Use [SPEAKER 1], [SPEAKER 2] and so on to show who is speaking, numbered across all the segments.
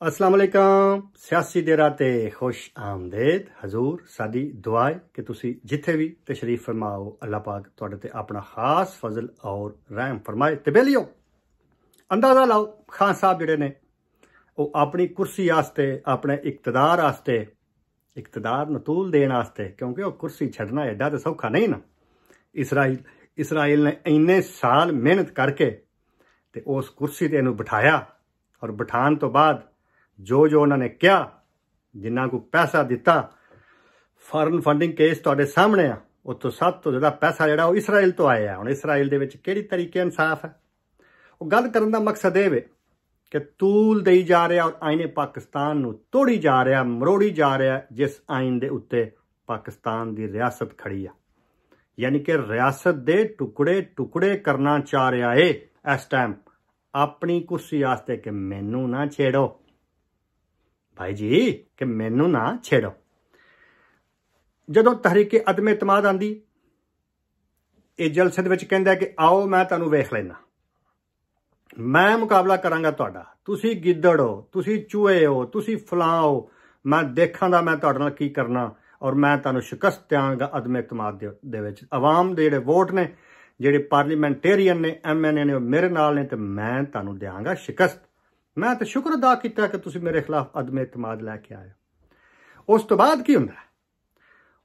[SPEAKER 1] ਅਸਲਾਮ ਅਲੈਕਮ ਸਿਆਸੀ ਡੇਰਾ ਤੇ ਖੁਸ਼ ਆਮਦੇਦ। ਹਜ਼ੂਰ, ਸਾਡੀ ਦੁਆ ਹੈ ਕਿ ਤੁਸੀਂ ਜਿੱਥੇ ਵੀ ਤਸ਼ਰੀਫ ਫਰਮਾਓ, ਅੱਲਾਹ ਪਾਕ ਤੁਹਾਡੇ ਤੇ ਆਪਣਾ ਖਾਸ ਫਜ਼ਲ ਔਰ ਰਹਿਮ ਫਰਮਾਏ। ਤੇ ਬੇਲਿਓ, ਅੰਦਾਜ਼ਾ ਲਾਓ, ਖਾਨ ਸਾਹਿਬ ਜਿਹੜੇ ਨੇ, ਉਹ ਆਪਣੀ ਕੁਰਸੀ ਵਾਸਤੇ ਆਪਣੇ ਇਕਤਦਾਰ ਵਾਸਤੇ ਇਕਤਦਾਰ ਨੂੰ ਤੂਲ ਦੇਣ ਵਾਸਤੇ ਕਿਉਂਕਿ ਉਹ ਕੁਰਸੀ ਛੱਡਣਾ ਐਡਾ ਤੇ ਸੌਖਾ ਨਹੀਂ ਨਾ। ਇਸਰਾਈਲ ਇਸਰਾਈਲ ਨੇ ਇੰਨੇ ਸਾਲ ਮਿਹਨਤ ਕਰਕੇ ਤੇ ਉਸ ਕੁਰਸੀ ਤੇ ਇਹਨੂੰ ਬਿਠਾਇਆ ਔਰ ਬਿਠਾਣ ਤੋਂ ਬਾਅਦ ਜੋ ਜੋ ਉਹਨਾਂ ਨੇ ਕਿਹਾ, ਜਿੰਨਾ ਕੋ ਪੈਸਾ ਦਿੱਤਾ ਫਾਰਨ ਫੰਡਿੰਗ ਕੇਸ ਤੁਹਾਡੇ ਸਾਹਮਣੇ ਆ, ਉੱਥੋਂ ਸਭ ਤੋਂ ਜ਼ਿਆਦਾ ਪੈਸਾ ਜਿਹੜਾ ਉਹ ਇਸਰਾਈਲ ਤੋਂ ਆਇਆ ਹੁਣ ਇਸਰਾਈਲ ਦੇ ਵਿੱਚ ਕਿਹੜੀ ਤਰੀਕੇ ਇਨਸਾਫ ਹੈ? ਉਹ ਗੱਲ ਕਰਨ ਦਾ ਮਕਸਦ ਇਹ ਵੇ ਕਿ ਤੂਲ ਦੇਈ ਜਾ ਰਿਹਾ ਔਰ ਆਇਨੇ ਪਾਕਿਸਤਾਨ ਨੂੰ ਤੋੜੀ ਜਾ ਰਿਹਾ, ਮਰੋੜੀ ਜਾ ਰਿਹਾ, ਜਿਸ ਆਇਨ ਦੇ ਉੱਤੇ ਪਾਕਿਸਤਾਨ ਦੀ ਰਿਆਸਤ ਖੜੀ ਆ। ਯਾਨੀ ਕਿ ਰਿਆਸਤ ਦੇ ਟੁਕੜੇ ਟੁਕੜੇ ਕਰਨਾ ਚਾਹ ਰਿਹਾ ਏ ਇਸ ਟਾਈਮ ਆਪਣੀ ਕੁਰਸੀ ਵਾਸਤੇ ਕਿ ਮੈਨੂੰ ਨਾ ਛੇੜੋ। ਭਾਈ ਜੀ, ਕਿ ਮੈਨੂੰ ਨਾ ਛੇੜੋ। ਜਦੋਂ ਤਹਿਰੀਕੇ ਅਦਮ ਇਤਮਾਦ ਆਂਦੀ ਇਹ ਜਲਸੇ ਦੇ ਵਿੱਚ ਕਹਿੰਦਾ ਕਿ ਆਓ ਮੈਂ ਤੁਹਾਨੂੰ ਵੇਖ ਲੈਣਾ ਮੈਂ ਮੁਕਾਬਲਾ ਕਰਾਂਗਾ ਤੁਹਾਡਾ। ਤੁਸੀਂ ਗਿੱਦੜ ਹੋ, ਤੁਸੀਂ ਚੂਹੇ ਹੋ, ਤੁਸੀਂ ਫਲਾਂ ਹੋ। ਮੈਂ ਦੇਖਾਂਗਾ ਮੈਂ ਤੁਹਾਡੇ ਨਾਲ ਕੀ ਕਰਨਾ ਔਰ ਮੈਂ ਤੁਹਾਨੂੰ ਸ਼ਿਕਸਤ ਦਿਆਂਗਾ ਅਦਮ ਇਤਮਾਦ ਦੇ ਵਿੱਚ। ਆਵਾਮ ਦੇ ਜਿਹੜੇ ਵੋਟ ਨੇ, ਜਿਹੜੇ ਪਾਰਲੀਮੈਂਟੇਰੀਅਨ ਨੇ ਐਮਐਨਏ ਨੇ ਮੇਰੇ ਨਾਲ ਨੇ ਤੇ ਮੈਂ ਤੁਹਾਨੂੰ ਦਿਆਂਗਾ ਸ਼ਿਕਸਤ। ਮੈਂ ਤਾਂ ਸ਼ੁਕਰ ਅਦਾ ਕੀਤਾ ਕਿ ਤੁਸੀਂ ਮੇਰੇ ਖਿਲਾਫ ਅਦਮ ਇਤਮਾਦ ਲੈ ਕੇ ਆਏ ਉਸ ਤੋਂ ਬਾਅਦ ਕੀ ਹੁੰਦਾ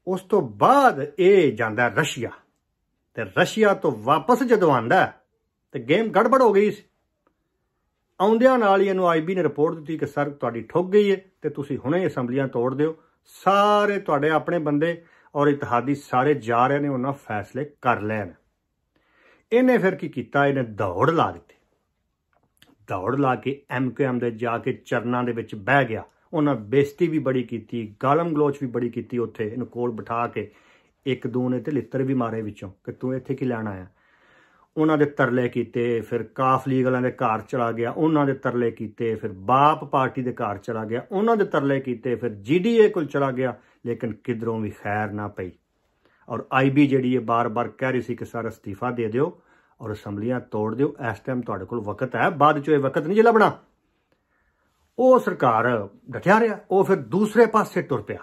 [SPEAKER 1] ਉਸ ਤੋਂ ਬਾਅਦ ਇਹ ਜਾਂਦਾ ਰਸ਼ੀਆ। ਤੇ ਰਸ਼ੀਆ ਤੋਂ ਵਾਪਸ ਜਦੋਂ ਆਂਦਾ ਤੇ ਗੇਮ ਗੜਬੜ ਹੋ ਗਈ ਸੀ। ਆਉਂਦਿਆਂ ਨਾਲ ਹੀ ਇਹਨੂੰ ਆਈਬੀ ਨੇ ਰਿਪੋਰਟ ਦਿੱਤੀ ਕਿ ਸਰ ਤੁਹਾਡੀ ਠੁੱਕ ਗਈ ਹੈ ਤੇ ਤੁਸੀਂ ਹੁਣੇ ਅਸੈਂਬਲੀਆਂ ਤੋੜ ਦਿਓ। ਸਾਰੇ ਤੁਹਾਡੇ ਆਪਣੇ ਬੰਦੇ ਔਰ ਇਤਿਹਾਦੀ ਸਾਰੇ ਜਾ ਰਹੇ ਨੇ, ਉਹਨਾਂ ਫੈਸਲੇ ਕਰ ਲੈਣ। ਇਹਨੇ ਫਿਰ ਕੀ ਕੀਤਾ? ਇਹਨੇ ਦੌੜ ਲਾ ਦਿੱਤੀ। ਦੌੜ ਲਾ ਕੇ ਐਮਕੇਐਮ ਦੇ ਜਾ ਕੇ ਚਰਨਾਂ ਦੇ ਵਿੱਚ ਬਹਿ ਗਿਆ। ਉਹਨਾਂ ਬੇਇੱਜ਼ਤੀ ਵੀ ਬੜੀ ਕੀਤੀ, ਗਾਲਮ ਗਲੋਚ ਵੀ ਬੜੀ ਕੀਤੀ ਉੱਥੇ, ਇਹਨੂੰ ਕੋਲ ਬਿਠਾ ਕੇ ਇੱਕ ਦੋ ਨੇ ਤੇ ਲਿੱਤਰ ਵੀ ਮਾਰੇ ਵਿੱਚੋਂ ਕਿ ਤੂੰ ਇੱਥੇ ਕੀ ਲੈਣ ਆਇਆ? ਉਹਨਾਂ ਦੇ ਤਰਲੇ ਕੀਤੇ, ਫਿਰ ਕਾਫ ਲੀਗ ਦੇ ਘਰ ਚਲਾ ਗਿਆ, ਉਹਨਾਂ ਦੇ ਤਰਲੇ ਕੀਤੇ, ਫਿਰ ਬਾਪ ਪਾਰਟੀ ਦੇ ਘਰ ਚਲਾ ਗਿਆ, ਉਹਨਾਂ ਦੇ ਤਰਲੇ ਕੀਤੇ, ਫਿਰ ਜੀਡੀਏ ਕੋਲ ਚਲਾ ਗਿਆ, ਲੇਕਿਨ ਕਿਧਰੋਂ ਵੀ ਖੈਰ ਨਾ ਪਈ। ਔਰ ਆਈਬੀ ਜਿਹੜੀ ਇਹ ਬਾਰ-ਬਾਰ ਕਹਿ ਰਹੀ ਸੀ ਕਿ ਸਰ ਅਸਤੀਫਾ ਦੇ ਦਿਓ ਔਰ ਅਸੈਂਬਲੀਆਂ ਤੋੜ ਦਿਓ, ਇਸ ਟਾਈਮ ਤੁਹਾਡੇ ਕੋਲ ਵਕਤ ਹੈ। ਬਾਅਦ ਚੋਂ ਇਹ ਵਕਤ ਨਹੀਂ ਜੇ ਲੱਭਣਾ। ਉਹ ਸਰਕਾਰ ਡਟਿਆ ਰਿਹਾ, ਉਹ ਫਿਰ ਦੂਸਰੇ ਪਾਸੇ ਤੁਰ ਪਿਆ।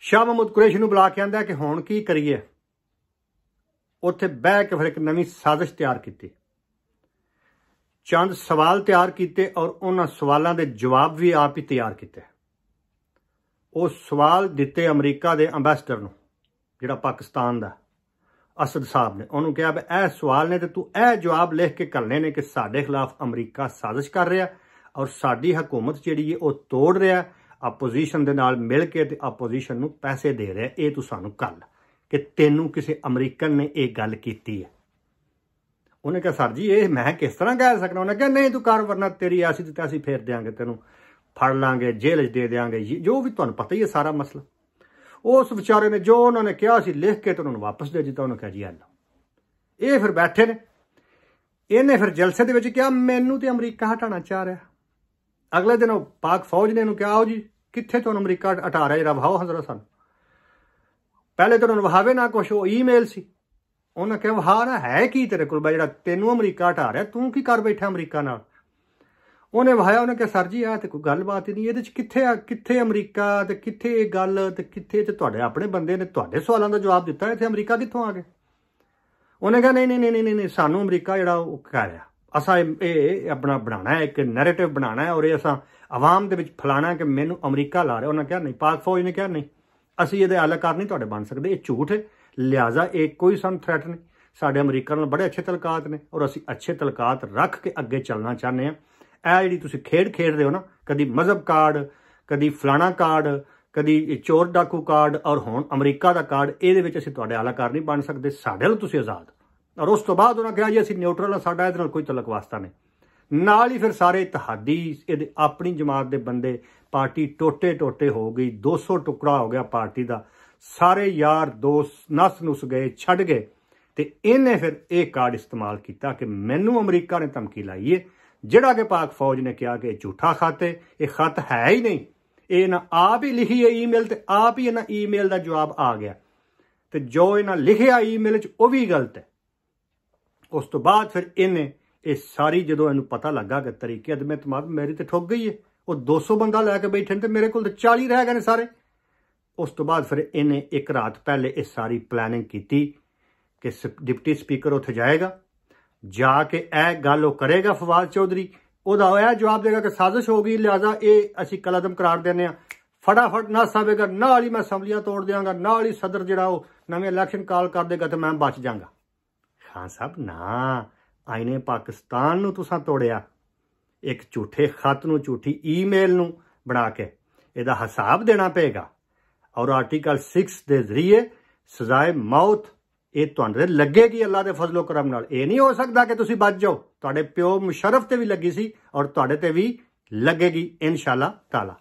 [SPEAKER 1] ਸ਼ਾਹ ਮਹਮੂਦ ਕੁਰੈਸ਼ੀ ਨੂੰ ਬੁਲਾ ਕੇ ਆਂਦਾ ਕਿ ਹੁਣ ਕੀ ਕਰੀਏ? ਉੱਥੇ ਬਹਿ ਕੇ ਫਿਰ ਇੱਕ ਨਵੀਂ ਸਾਜ਼ਿਸ਼ ਤਿਆਰ ਕੀਤੀ। ਚੰਦ ਸਵਾਲ ਤਿਆਰ ਕੀਤੇ ਔਰ ਉਹਨਾਂ ਸਵਾਲਾਂ ਦੇ ਜਵਾਬ ਵੀ ਆਪ ਹੀ ਤਿਆਰ ਕੀਤੇ। ਉਹ ਸਵਾਲ ਦਿੱਤੇ ਅਮਰੀਕਾ ਦੇ ਐਮਬੈਸਡਰ ਨੂੰ, ਜਿਹੜਾ ਪਾਕਿਸਤਾਨ ਦਾ। ਅਸਦ ਸਾਹਿਬ ਨੇ ਉਹਨੂੰ ਕਿਹਾ ਵੀ ਇਹ ਸਵਾਲ ਨੇ ਤੇ ਤੂੰ ਇਹ ਜਵਾਬ ਲਿਖ ਕੇ ਕਰਨੇ ਨੇ ਕਿ ਸਾਡੇ ਖਿਲਾਫ ਅਮਰੀਕਾ ਸਾਜ਼ਿਸ਼ ਕਰ ਰਿਹਾ ਔਰ ਸਾਡੀ ਹਕੂਮਤ ਜਿਹੜੀ ਹੈ ਉਹ ਤੋੜ ਰਿਹਾ ਆਪੋਜੀਸ਼ਨ ਦੇ ਨਾਲ ਮਿਲ ਕੇ ਤੇ ਆਪੋਜੀਸ਼ਨ ਨੂੰ ਪੈਸੇ ਦੇ ਰਿਹਾ, ਇਹ ਤੂੰ ਸਾਨੂੰ ਕੱਲ ਕਿ ਤੈਨੂੰ ਕਿਸੇ ਅਮਰੀਕਨ ਨੇ ਇਹ ਗੱਲ ਕੀਤੀ ਹੈ। ਉਹਨੇ ਕਿਹਾ, ਸਰ ਜੀ, ਇਹ ਮੈਂ ਕਿਸ ਤਰ੍ਹਾਂ ਕਹਿ ਸਕਦਾ? ਉਹਨੇ ਕਿਹਾ, ਨਹੀਂ, ਤੂੰ ਕਰ, ਵਰਨਾ ਤੇਰੀ ਆਸੀ ਤੇ ਅਸੀਂ ਫੇਰ ਦੇਾਂਗੇ ਤੈਨੂੰ, ਫੜ ਲਾਂਗੇ, ਜੇਲ੍ਹ 'ਚ ਦੇ ਦੇਾਂਗੇ ਜੋ ਵੀ ਤੁਹਾਨੂੰ ਪਤਾ ਹੀ ਹੈ ਸਾਰਾ ਮਸਲਾ। ਉਸ ਵਿਚਾਰੇ ਨੇ ਜੋ ਉਹਨਾਂ ਨੇ ਕਿਹਾ ਸੀ ਲਿਖ ਕੇ ਤੇ ਉਹਨਾਂ ਨੂੰ ਵਾਪਸ ਦੇ ਦਿੱਤਾ, ਉਹਨੇ ਕਿਹਾ ਜੀ ਹੱਲ। ਇਹ ਫਿਰ ਬੈਠੇ ਨੇ। ਇਹਨੇ ਫਿਰ ਜਲਸੇ ਦੇ ਵਿੱਚ ਕਿਹਾ, ਮੈਨੂੰ ਤੇ ਅਮਰੀਕਾ ਹਟਾਣਾ ਚਾਹ ਰਿਹਾ ਅਗਲੇ ਦਿਨ ਉਹ ਪਾਕ ਫੌਜ ਨੇ ਇਹਨੂੰ ਕਿਹਾ, ਆਓ ਜੀ, ਕਿੱਥੇ ਤੁਹਾਨੂੰ ਅਮਰੀਕਾ ਹਟਾ ਰਿਹਾ ਜਿਹੜਾ ਵਹਾਓ ਹਜ਼ਰਤ ਸਾਨੂੰ? ਪਹਿਲੇ ਤਾਂ ਉਹਨੂੰ ਵਹਾਵੇ ਨਾ ਕੁਛ, ਉਹ ਈਮੇਲ ਸੀ। ਉਹਨਾਂ ਕਿਹਾ ਵਹਾ ਹੈ ਕੀ ਤੇਰੇ ਕੋਲ? ਬਾ ਜਿਹੜਾ ਤੈਨੂੰ ਅਮਰੀਕਾ ਹਟਾ ਰਿਹਾ, ਤੂੰ ਕੀ ਕਰ ਬੈਠਾ ਅਮਰੀਕਾ ਨਾਲ? ਉਹਨੇ ਵਹਾਇਆ ਉਹਨੇ ਕਿਹਾ, ਸਰ ਜੀ ਆ ਤੇ ਕੋਈ ਗੱਲਬਾਤ ਹੀ ਨਹੀਂ, ਇਹਦੇ ਚ ਕਿੱਥੇ ਆ, ਕਿੱਥੇ ਅਮਰੀਕਾ ਤੇ ਕਿੱਥੇ ਇਹ ਗੱਲ ਤੇ ਕਿੱਥੇ ਤੇ ਤੁਹਾਡੇ ਆਪਣੇ ਬੰਦੇ ਨੇ ਤੁਹਾਡੇ ਸਵਾਲਾਂ ਦਾ ਜਵਾਬ ਦਿੱਤਾ, ਇੱਥੇ ਅਮਰੀਕਾ ਕਿੱਥੋਂ ਆ ਗਏ? ਉਹਨੇ ਕਿਹਾ, ਨਹੀਂ ਨਹੀਂ ਨਹੀਂ ਨਹੀਂ ਸਾਨੂੰ ਅਮਰੀਕਾ ਜਿਹੜਾ ਉਹ ਕਹਿ ਰਿਹਾ। ਅਸਾਂ ਇਹ ਆਪਣਾ ਬਣਾਉਣਾ ਹੈ, ਇੱਕ ਨੈਰੇਟਿਵ ਬਣਾਉਣਾ ਹੈ ਔਰ ਇਹ ਅਸਾਂ ਆਵਾਮ ਦੇ ਵਿੱਚ ਫਲਾਣਾ ਕਿ ਮੈਨੂੰ ਅਮਰੀਕਾ ਲਾ ਰਿਹਾ ਉਹਨਾਂ ਕਿਹਾ, ਨਹੀਂ, ਪਾਕ ਫੌਜ ਨੇ ਕਿਹਾ, ਨਹੀਂ, ਅਸੀਂ ਇਹਦੇ ਅਲਕਾਰ ਨਹੀਂ ਤੁਹਾਡੇ ਬਣ ਸਕਦੇ, ਇਹ ਝੂਠ ਹੈ। ਲਿਆਜ਼ਾ ਇਹ ਕੋਈ ਸਾਨੂੰ ਥ੍ਰੈਟ ਨਹੀਂ। ਸਾਡੇ ਅਮਰੀਕਾ ਨਾਲ ਬੜੇ ਅੱਛੇ ਤਲਕਾਤ ਨੇ ਔਰ ਅਸੀਂ ਅੱਛੇ ਤਲਕਾਤ ਰੱਖ ਕੇ ਅੱਗੇ ਚੱਲਣਾ ਚਾਹੁੰਦੇ ਹਾਂ। ਇਹ ਜਿਹੜੀ ਤੁਸੀਂ ਖੇਡ ਖੇਡਦੇ ਹੋ ਨਾ, ਕਦੀ ਮਜ਼ਹਬ ਕਾਰਡ, ਕਦੀ ਫਲਾਣਾ ਕਾਰਡ, ਕਦੀ ਚੋਰ ਡਾਕੂ ਕਾਰਡ ਔਰ ਹੁਣ ਅਮਰੀਕਾ ਦਾ ਕਾਰਡ, ਇਹਦੇ ਵਿੱਚ ਅਸੀਂ ਤੁਹਾਡੇ ਆਲਾਕਾਰ ਨਹੀਂ ਬਣ ਸਕਦੇ, ਸਾਡੇ ਨਾਲ ਤੁਸੀਂ ਆਜ਼ਾਦ। ਔਰ ਉਸ ਤੋਂ ਬਾਅਦ ਉਹਨਾਂ ਕਿਹਾ ਜੀ, ਅਸੀਂ ਨਿਊਟਰਲ ਆ ਸਾਡਾ ਇਹਦੇ ਨਾਲ ਕੋਈ ਤਲਕ ਵਾਸਤਾ ਨਹੀਂ। ਨਾਲ ਹੀ ਫਿਰ ਸਾਰੇ ਇਤਹਾਦੀ, ਇਹਦੇ ਆਪਣੀ ਜਮਾਤ ਦੇ ਬੰਦੇ, ਪਾਰਟੀ ਟੋਟੇ ਟੋਟੇ ਹੋ ਗਈ 200 ਟੁਕੜਾ ਹੋ ਗਿਆ ਪਾਰਟੀ ਦਾ। ਸਾਰੇ ਯਾਰ ਦੋਸਤ ਨਸ ਨੁਸ ਗਏ, ਛੱਡ ਗਏ। ਤੇ ਇਹਨੇ ਫਿਰ ਇਹ ਕਾਰਡ ਇਸਤੇਮਾਲ ਕੀਤਾ ਕਿ ਮੈਨੂੰ ਅਮਰੀਕਾ ਨੇ ਧਮਕੀ ਲਾਈ ਏ ਜਿਹੜਾ ਕਿ ਪਾਕ ਫੌਜ ਨੇ ਕਿਹਾ ਕਿ ਝੂਠਾ ਖਤ ਖਾਤੇ ਇਹ ਖਤ ਹੈ ਹੀ ਨਹੀਂ। ਇਹ ਨਾ ਆਪ ਹੀ ਲਿਖੀ ਹੈ ਈਮੇਲ ਤੇ ਆਪ ਹੀ ਇਹਨਾਂ ਈਮੇਲ ਦਾ ਜਵਾਬ ਆ ਗਿਆ। ਤੇ ਜੋ ਇਹਨਾਂ ਲਿਖਿਆ ਈਮੇਲ 'ਚ ਉਹ ਵੀ ਗਲਤ ਹੈ। ਉਸ ਤੋਂ ਬਾਅਦ ਫਿਰ ਇਹਨੇ ਇਹ ਸਾਰੀ ਜਦੋਂ ਇਹਨੂੰ ਪਤਾ ਲੱਗਾ ਕਿ ਤਰੀਕੇ ਅਦਮੇ ਤਮਾਮ ਮੇਰੀ ਤੇ ਠੁੱਕ ਗਈ ਹੈ, ਉਹ 200 ਬੰਦਾ ਲੈ ਕੇ ਬੈਠੇ ਨੇ ਤੇ ਮੇਰੇ ਕੋਲ ਤੇ 40 ਰਹਿ ਗਏ ਨੇ ਸਾਰੇ। ਉਸ ਤੋਂ ਬਾਅਦ ਫਿਰ ਇਹਨੇ ਇੱਕ ਰਾਤ ਪਹਿਲੇ ਇਹ ਸਾਰੀ ਪਲੈਨਿੰਗ ਕੀਤੀ ਕਿ ਡਿਪਟੀ ਸਪੀਕਰ ਉੱਥੇ ਜਾਏਗਾ। ਜਾ ਕੇ ਇਹ ਗੱਲ ਉਹ ਕਰੇਗਾ ਫਵਾਦ ਚੌਧਰੀ। ਉਹਦਾ ਇਹ ਜਵਾਬ ਦੇਗਾ ਕਿ ਸਾਜ਼ਿਸ਼ ਹੋ ਗਈ ਲਿਆਜ਼ਾ ਇਹ ਅਸੀਂ ਕਲਦਮ ਕਰਾਰ ਦਿੰਦੇ ਆ ਫਟਾਫਟ ਨਾ ਸਾਵੇਗਾ, ਨਾਲ ਹੀ ਮੈਂ ਅਸੈਂਬਲੀਆਂ ਤੋੜ ਦਿਆਂਗਾ, ਨਾਲ ਹੀ ਸਦਰ ਜਿਹੜਾ ਉਹ ਨਵੇਂ ਇਲੈਕਸ਼ਨ ਕਾਲ ਕਰ ਦੇਗਾ ਤੇ ਮੈਂ ਬਚ ਜਾਵਾਂਗਾ ਖਾਨ ਸਾਹਿਬ, ਨਾ ਆਇਨੇ ਪਾਕਿਸਤਾਨ ਨੂੰ ਤੁਸੀਂ ਤੋੜਿਆ। ਇੱਕ ਝੂਠੇ ਖਤ ਨੂੰ, ਝੂਠੀ ਈਮੇਲ ਨੂੰ ਬਣਾ ਕੇ ਇਹਦਾ ਹਿਸਾਬ ਦੇਣਾ ਪਏਗਾ। ਔਰ ਆਰਟੀਕਲ 6 ਦੇ ਜ਼ਰੀਏ ਸਜ਼ਾਏ ਮੌਤ ਇਹ ਤੁਹਾਡੇ ਲੱਗੇਗੀ ਅੱਲਾ ਦੇ ਫਜ਼ਲੋ ਕਰਮ ਨਾਲ? ਇਹ ਨਹੀਂ ਹੋ ਸਕਦਾ ਕਿ ਤੁਸੀਂ ਬਚ ਜਾਓ। ਤੁਹਾਡੇ ਪਿਓ ਮੁਸ਼ਰਫ ਤੇ ਵੀ ਲੱਗੀ ਸੀ ਔਰ ਤੁਹਾਡੇ ਤੇ ਵੀ ਲੱਗੇਗੀ, ਇਨਸ਼ਾਅੱਲਾ ਤਾਲਾ।